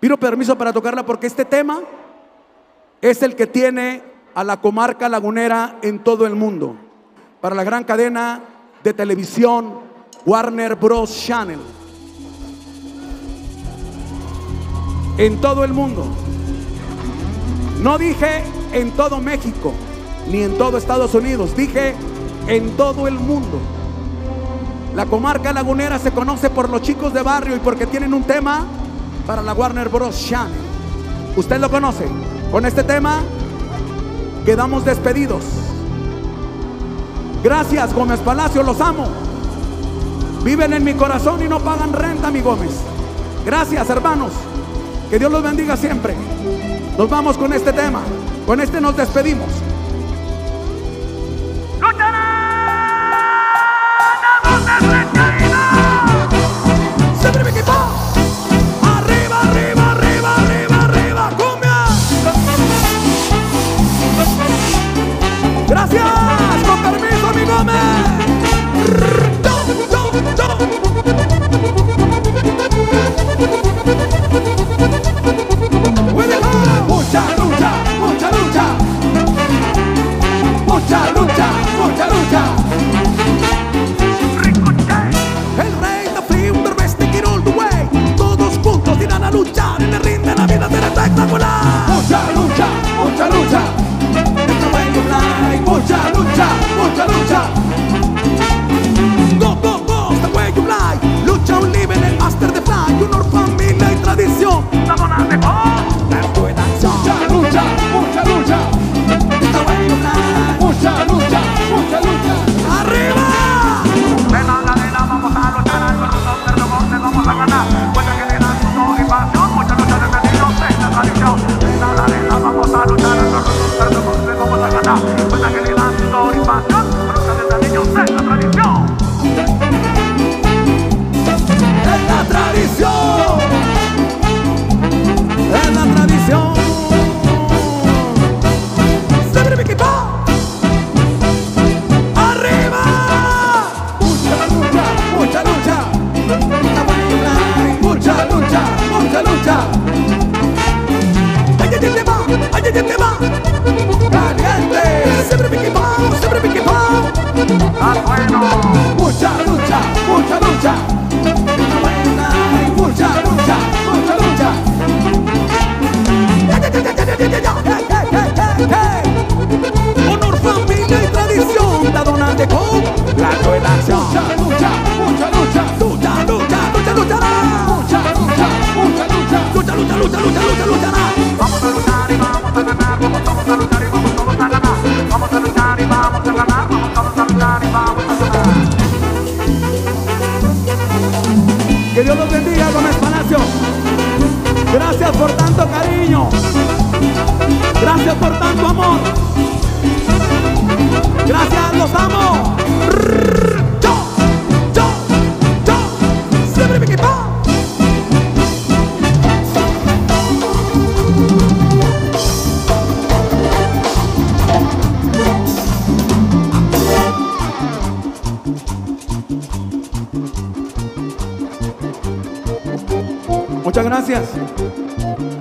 Pido permiso para tocarla porque este tema es el que tiene a la comarca lagunera en todo el mundo. Para la gran cadena de televisión Warner Bros. Channel. En todo el mundo. No dije en todo México, ni en todo Estados Unidos, dije en todo el mundo. La comarca lagunera se conoce por los chicos de barrio y porque tienen un tema para la Warner Bros. Channel. ¿Usted lo conoce? Con este tema quedamos despedidos. Gracias, Gómez Palacio, los amo. Viven en mi corazón y no pagan renta, mi Gómez. Gracias, hermanos. Que Dios los bendiga siempre. Nos vamos con este tema. Con este nos despedimos. Gracias. Con permiso, mi Gómez. Caliente, sempre pique bom, sempre pique bom Está bueno. Mucha luz Que Dios los bendiga, Gómez Palacio. Gracias por tanto cariño. Gracias por tanto amor. Gracias, los amo. Muchas gracias.